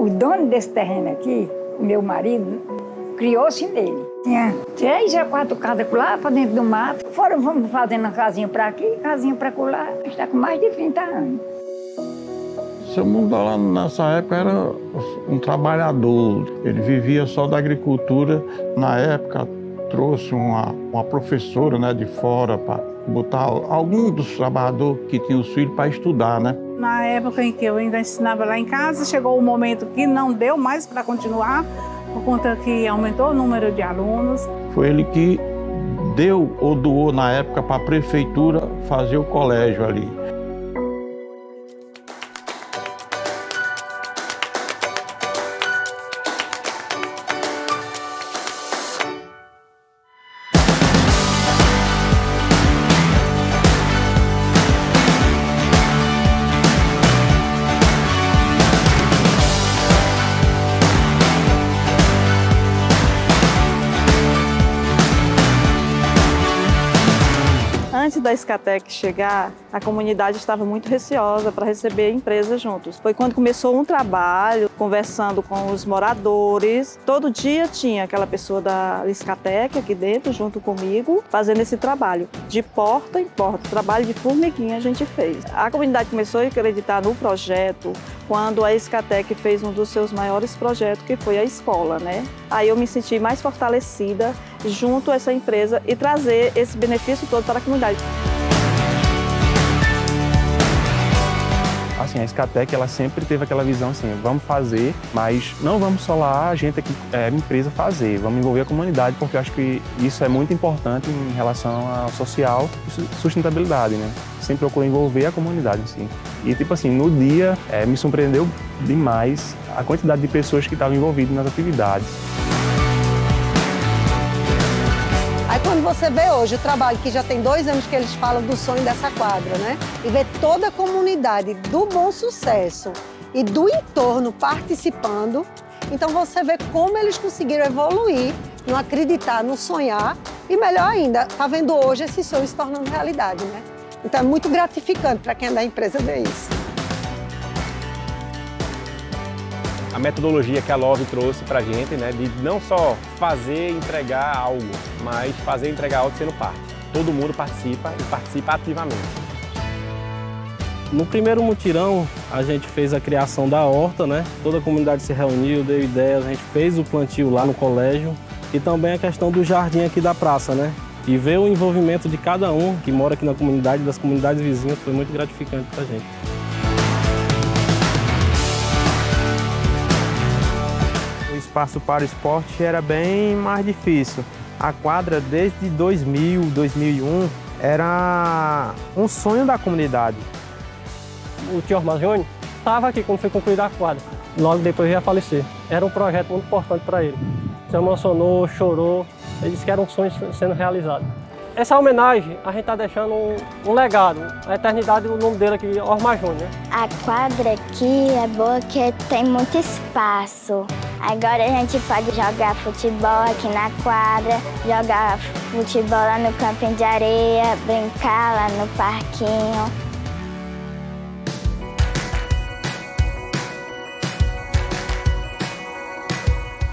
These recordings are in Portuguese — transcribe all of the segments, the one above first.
O dono desse terreno aqui, o meu marido, criou-se nele. Tinha três a quatro casas lá para dentro do mato. Foram vamos fazendo uma casinha para aqui, casinha para lá. Está com mais de 30 anos. Seu mundo lá nessa época era um trabalhador. Ele vivia só da agricultura. Na época trouxe uma, uma professora né, de fora para botar algum dos trabalhadores que tinham os filhos para estudar, né? Na época em que eu ainda ensinava lá em casa, chegou o momento que não deu mais para continuar, por conta que aumentou o número de alunos. Foi ele que deu ou doou na época para a prefeitura fazer o colégio ali. Antes da Escatec chegar, a comunidade estava muito receosa para receber a empresa juntos. Foi quando começou um trabalho, conversando com os moradores. Todo dia tinha aquela pessoa da Escatec aqui dentro, junto comigo, fazendo esse trabalho. De porta em porta, trabalho de formiguinha a gente fez. A comunidade começou a acreditar no projeto quando a Escatec fez um dos seus maiores projetos, que foi a escola, né? Aí eu me senti mais fortalecida junto a essa empresa e trazer esse benefício todo para a comunidade. Assim, a Escatec, ela sempre teve aquela visão assim, vamos fazer, mas não vamos só lá a gente aqui, é, a empresa fazer, vamos envolver a comunidade, porque eu acho que isso é muito importante em relação ao social e sustentabilidade, né? Sempre procuro envolver a comunidade si. E, tipo assim, no dia, é, me surpreendeu demais a quantidade de pessoas que estavam envolvidas nas atividades. Você vê hoje o trabalho, que já tem dois anos que eles falam do sonho dessa quadra, né? E vê toda a comunidade do Bom Sucesso e do entorno participando, então você vê como eles conseguiram evoluir, no acreditar, no sonhar e melhor ainda, tá vendo hoje esse sonho se tornando realidade, né? Então é muito gratificante para quem é da empresa ver isso. A metodologia que a Love trouxe para a gente, né, de não só fazer entregar algo, mas fazer entregar algo sendo parte. Todo mundo participa e participa ativamente. No primeiro mutirão, a gente fez a criação da horta, né? Toda a comunidade se reuniu, deu ideias, a gente fez o plantio lá no colégio e também a questão do jardim aqui da praça, né? E ver o envolvimento de cada um que mora aqui na comunidade, das comunidades vizinhas, foi muito gratificante para a gente. Espaço para o esporte era bem mais difícil. A quadra, desde 2000, 2001, era um sonho da comunidade. O tio Júnior estava aqui quando foi concluída a quadra. Logo depois ia falecer. Era um projeto muito importante para ele. Se emocionou, chorou. Ele disse que era um sonho sendo realizado. Essa homenagem, a gente está deixando um, um, legado, a eternidade do nome dele aqui, Orma Júnior. Né? A quadra aqui é boa porque tem muito espaço. Agora a gente pode jogar futebol aqui na quadra, jogar futebol lá no campinho de areia, brincar lá no parquinho.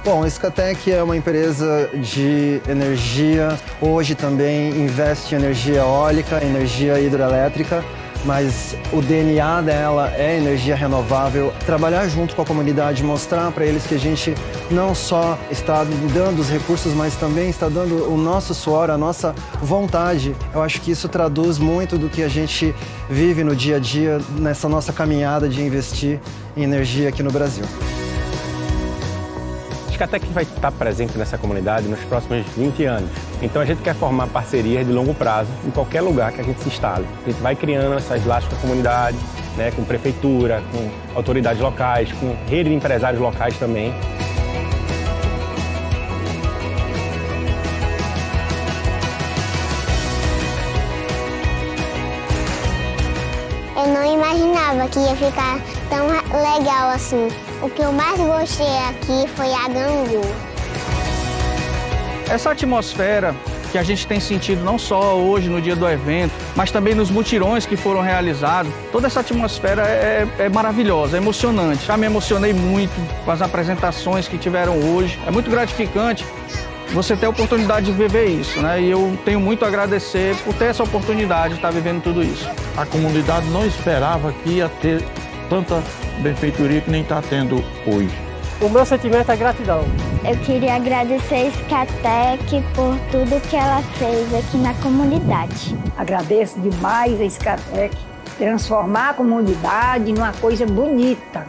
Bom, a Escatec é uma empresa de energia. Hoje também investe em energia eólica, energia hidroelétrica, mas o DNA dela é energia renovável. Trabalhar junto com a comunidade, mostrar para eles que a gente não só está dando os recursos, mas também está dando o nosso suor, a nossa vontade. Eu acho que isso traduz muito do que a gente vive no dia a dia nessa nossa caminhada de investir em energia aqui no Brasil. Escatec vai estar presente nessa comunidade nos próximos 20 anos. Então a gente quer formar parcerias de longo prazo em qualquer lugar que a gente se instale. A gente vai criando essas laços com a comunidade, né, com prefeitura, com autoridades locais, com rede de empresários locais também. Eu não imaginava que ia ficar tão legal assim. O que eu mais gostei aqui foi a gangu. Essa atmosfera que a gente tem sentido não só hoje no dia do evento, mas também nos mutirões que foram realizados. Toda essa atmosfera é, é maravilhosa, é emocionante. Já me emocionei muito com as apresentações que tiveram hoje. É muito gratificante você ter a oportunidade de viver isso, né? E eu tenho muito a agradecer por ter essa oportunidade de estar vivendo tudo isso. A comunidade não esperava que ia ter tanta benfeitoria que nem está tendo hoje. O meu sentimento é gratidão. Eu queria agradecer a Scatec por tudo que ela fez aqui na comunidade. Agradeço demais a Scatec transformar a comunidade numa coisa bonita.